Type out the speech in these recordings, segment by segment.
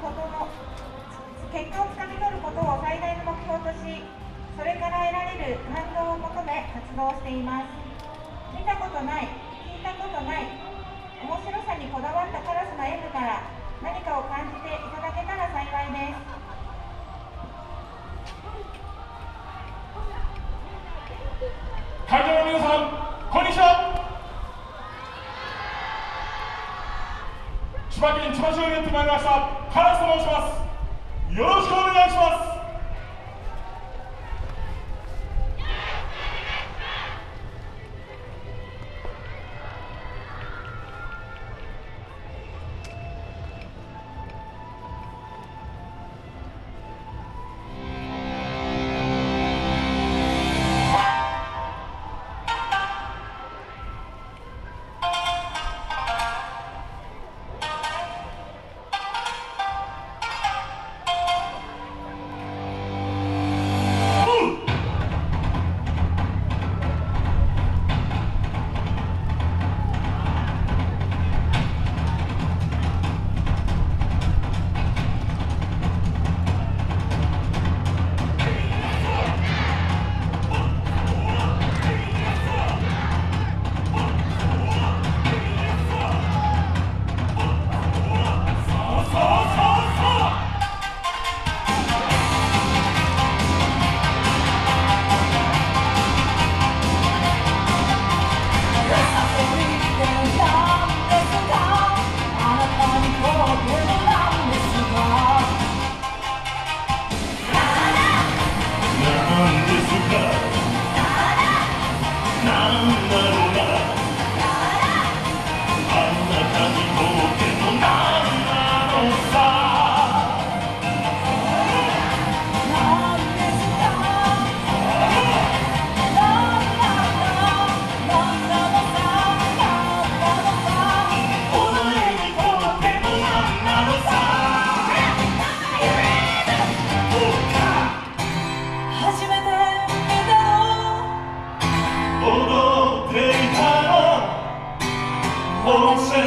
ことの結果をつかみ取ることを最大の目標としそれから得られる感動を求め活動しています。見たことない聞いたことない面白さにこだわったカラスの M から何かを感じていただけたら幸いです。千葉県千葉市をやってまいりました。カラスと申します。よろしくお願いします。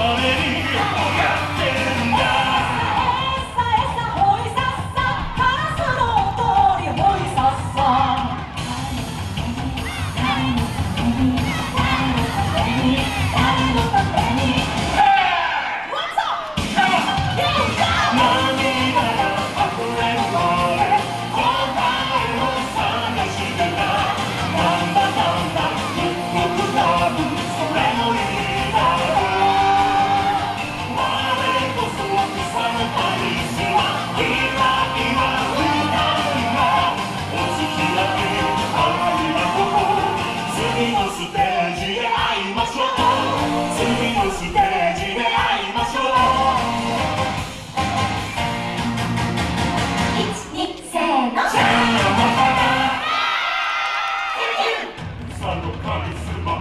Hallelujah. のカリスマ